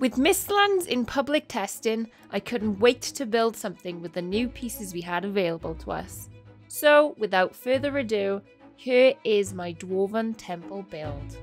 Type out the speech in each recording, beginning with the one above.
With Mistlands in public testing, I couldn't wait to build something with the new pieces we had available to us. So, without further ado, here is my Dwarven Temple build.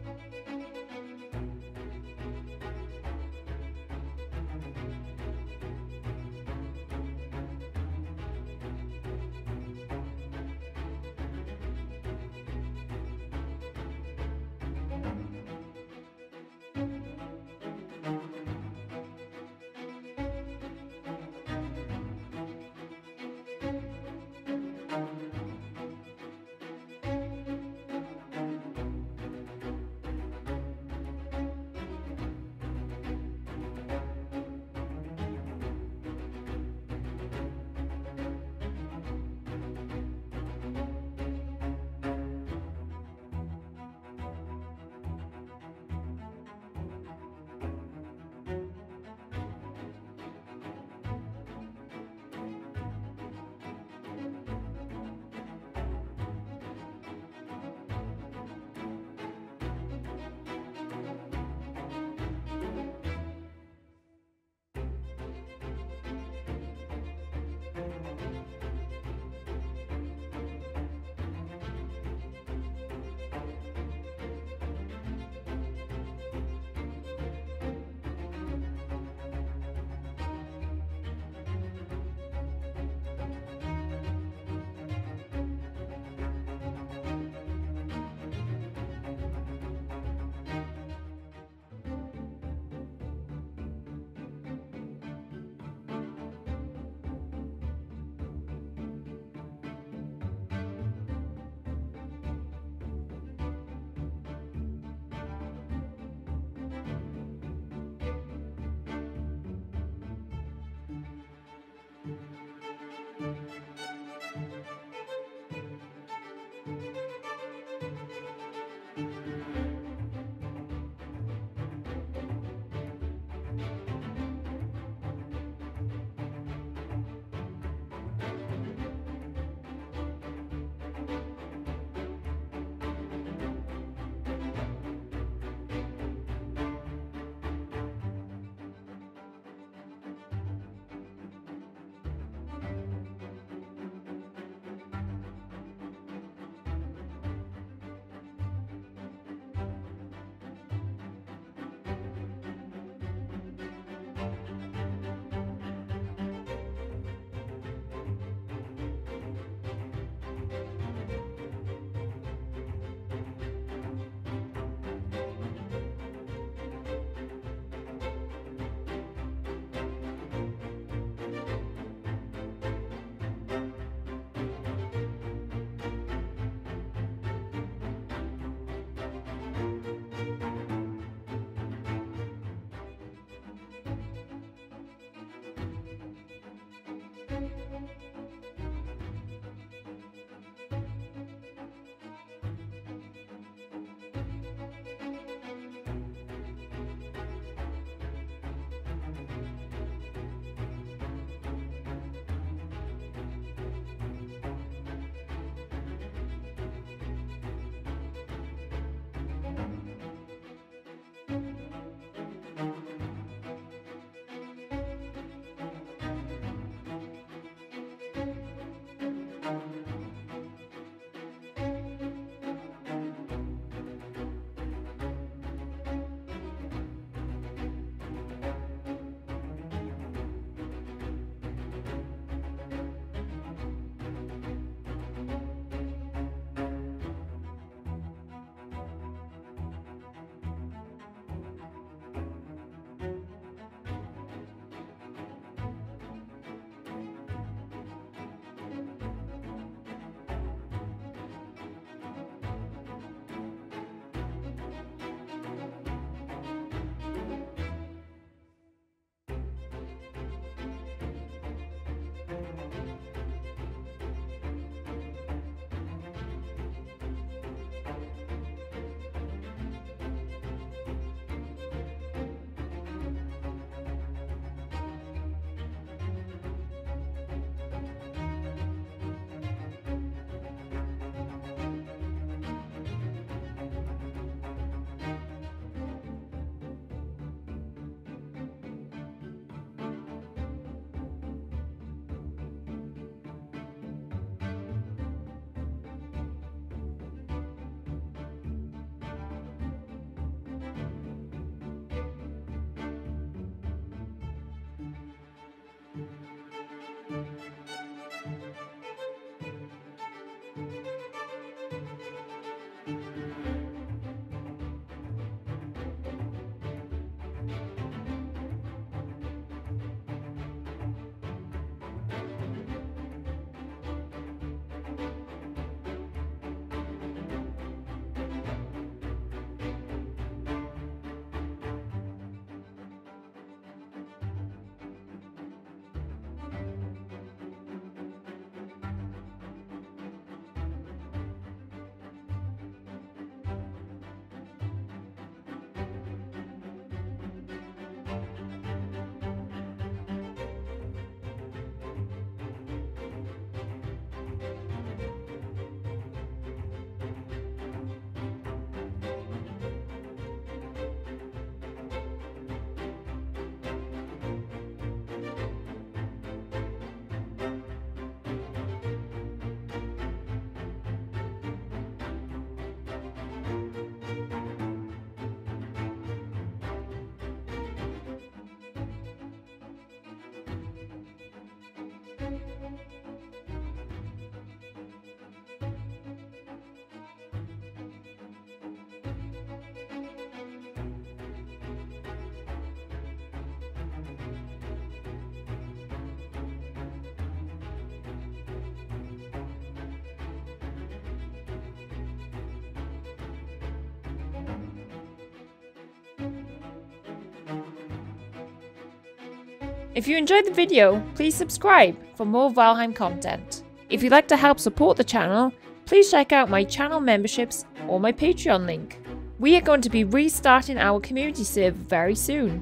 If you enjoyed the video, please subscribe for more Valheim content. If you'd like to help support the channel, please check out my channel memberships or my Patreon link. We are going to be restarting our community server very soon.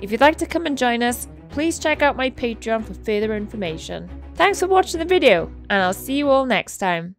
If you'd like to come and join us, please check out my Patreon for further information. Thanks for watching the video, and I'll see you all next time.